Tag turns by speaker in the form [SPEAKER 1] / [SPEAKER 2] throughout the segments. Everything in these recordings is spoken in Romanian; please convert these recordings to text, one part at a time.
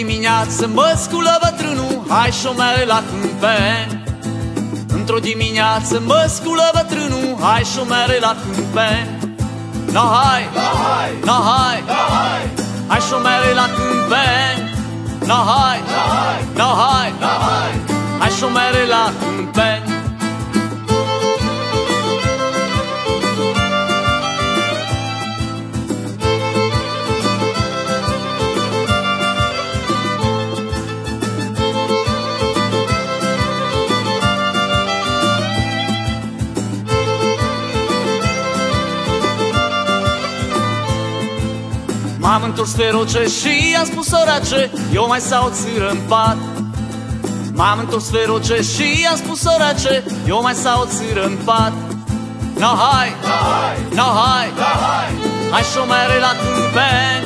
[SPEAKER 1] dimineață mă sculă bătrânul Hai șomere la câmpeni Într-o dimineață mă sculă bătrânul Hai șomere la câmpeni No hai,
[SPEAKER 2] no hai,
[SPEAKER 1] no hai,
[SPEAKER 2] no hai.
[SPEAKER 1] Hai șomere la câmpeni No hai,
[SPEAKER 2] no hai,
[SPEAKER 1] no hai,
[SPEAKER 2] no hai.
[SPEAKER 1] Hai șomere la câmpeni M-am întors feroce și am spus orace Eu mai stau o țâră în pat M-am întors feroce și am spus orace Eu mai stau o țâră în pat No hai,
[SPEAKER 2] no hai,
[SPEAKER 1] no hai,
[SPEAKER 2] no hai.
[SPEAKER 1] Hai șomere la câmpeni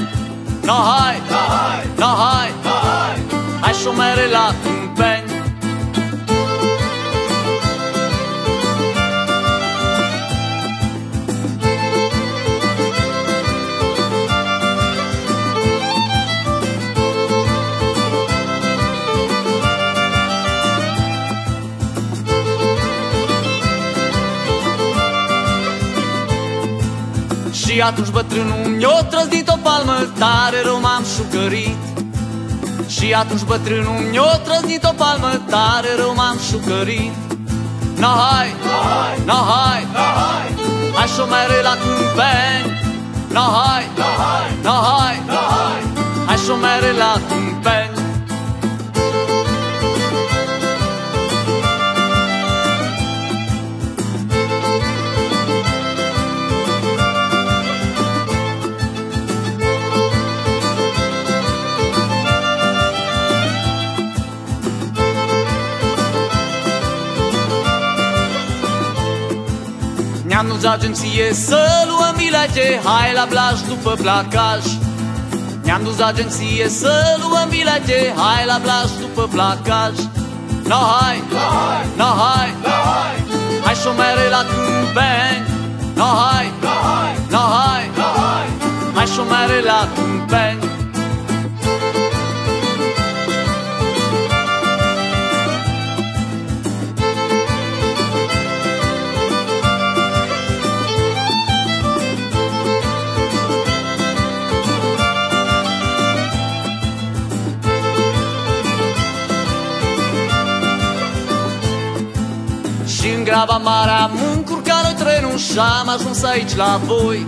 [SPEAKER 1] No hai,
[SPEAKER 2] no hai,
[SPEAKER 1] Și atunci bătrânul mi-o trăznit o palmă Tare rău m-am șucărit Și atunci bătrânul mi-o trăznit o palmă Tare rău m-am șucărit No hai,
[SPEAKER 2] no hai,
[SPEAKER 1] no hai,
[SPEAKER 2] no hai
[SPEAKER 1] Hai șomere la câmpeni No hai,
[SPEAKER 2] no hai,
[SPEAKER 1] Ne-am dus agenție să luăm bilete Hai la Blaj după placaj Ne-am dus agenție să luăm bilete Hai la Blaj după placaj No hai,
[SPEAKER 2] no hai,
[SPEAKER 1] no hai,
[SPEAKER 2] no hai.
[SPEAKER 1] Hai șomere la câmpeni No hai,
[SPEAKER 2] no hai,
[SPEAKER 1] no hai,
[SPEAKER 2] no hai.
[SPEAKER 1] Hai șomere la câmpeni Și în graba mare am încurcat noi trenul Și am ajuns aici la voi.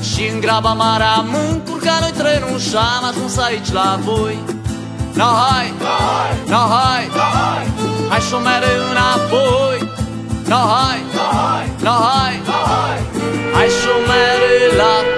[SPEAKER 1] Și în graba mare am încurcat noi trenul Și am ajuns aici la voi. No hai,
[SPEAKER 2] no hai,
[SPEAKER 1] no hai,
[SPEAKER 2] no hai!
[SPEAKER 1] Hai șomere înapoi. No hai,
[SPEAKER 2] no hai,
[SPEAKER 1] no hai,
[SPEAKER 2] no hai!
[SPEAKER 1] Hai șomere la